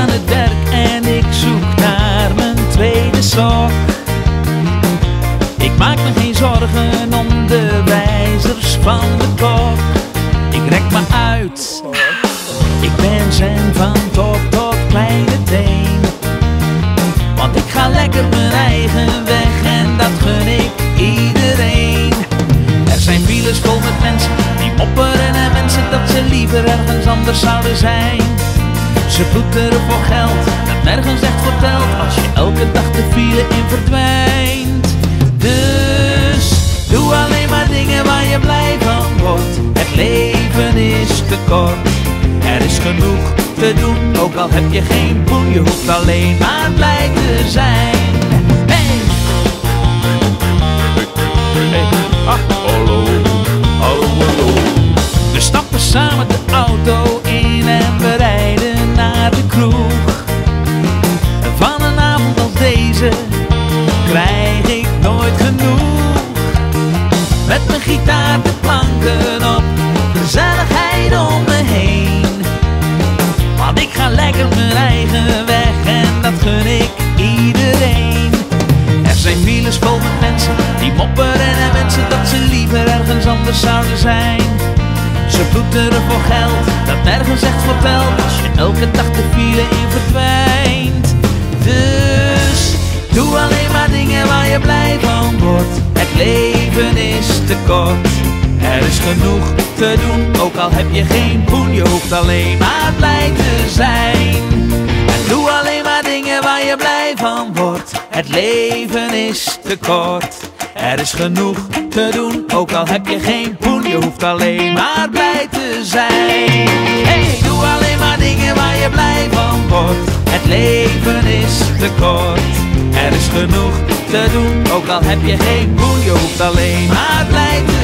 aan het werk en ik zoek naar mijn tweede sok. Ik maak me geen zorgen om de wijzers van de kok. Ik rek me uit, ik ben zen van top tot kleine teen. Want ik ga lekker mijn eigen weg en dat gun ik iedereen. Er zijn files vol met mensen die mopperen en mensen dat ze liever ergens anders zouden zijn. Ze ploeteren voor geld dat nergens echt vertelt als je elke dag de file in verdwijnt. Dus doe alleen maar dingen waar je blij van wordt. Het leven is te kort. Er is genoeg te doen, ook al heb je geen poen. Je hoeft alleen maar blij te zijn. Hey! Ah. We stappen samen de auto in en we de kroeg. Van een avond als deze krijg ik nooit genoeg. Met mijn gitaar de planken op, gezelligheid om me heen. Want ik ga lekker mijn eigen weg en dat gun ik iedereen. Er zijn files vol met mensen die mopperen en wensen dat ze liever ergens anders zouden zijn. Ze ploeteren voor geld dat nergens echt vertelt als je elke dag de file in verdwijnt. Dus doe alleen maar dingen waar je blij van wordt. Het leven is te kort. Er is genoeg te doen, ook al heb je geen poen, je hoeft alleen maar blij te zijn. En doe alleen maar dingen waar je blij van wordt. Het leven is te kort. Er is genoeg te doen, ook al heb je geen poen, je hoeft alleen maar blij te zijn. Hey, doe alleen maar dingen waar je blij van wordt. Het leven is te kort. Er is genoeg te doen, ook al heb je geen poen, je hoeft alleen maar blij te zijn.